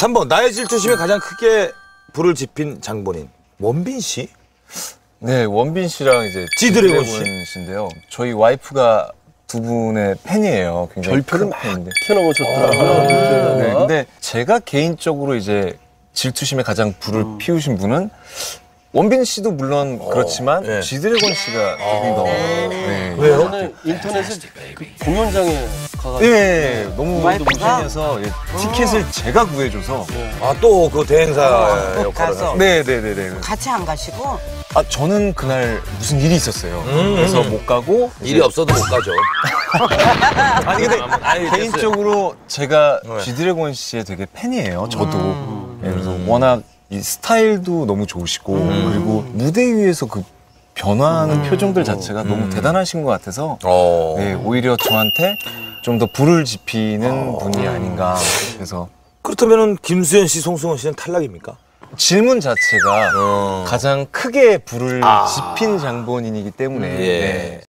3번 나의 질투심에 가장 크게 불을 지핀 장본인 원빈 씨? 네, 원빈 씨랑 이제 지드래곤 씨인데요. 저희 와이프가 두 분의 팬이에요. 굉장히 큰 팬인데. 켜놓으셨더라고요. 네, 근데 제가 개인적으로 이제 질투심에 가장 불을 피우신 분은 원빈 씨도 물론 그렇지만 네. 지드래곤 씨가 조금 더 네. 저는 인터넷에 그 공연장에 가가지고 네, 너무 와이프가? 팬이어서 예, 티켓을 제가 구해줘서 아 또 그 대행사 어, 역할을 가서. 하시고. 네, 네, 네, 네. 같이 안 가시고 아 저는 그날 무슨 일이 있었어요. 음. 그래서 못 가고 일이 없어도 못 가죠. 아니 근데 개인적으로 제가 네. 지드래곤 씨의 되게 팬이에요. 저도. 예, 그래서 워낙 이 스타일도 너무 좋으시고 그리고 무대 위에서 그 변화하는 표정들 자체가 너무 대단하신 것 같아서 어. 네, 오히려 저한테 좀 더 불을 지피는 분이 아닌가. 그래서 그렇다면은 김수현 씨, 송승헌 씨는 탈락입니까? 질문 자체가 어. 가장 크게 불을 아. 지핀 장본인이기 때문에 예. 네.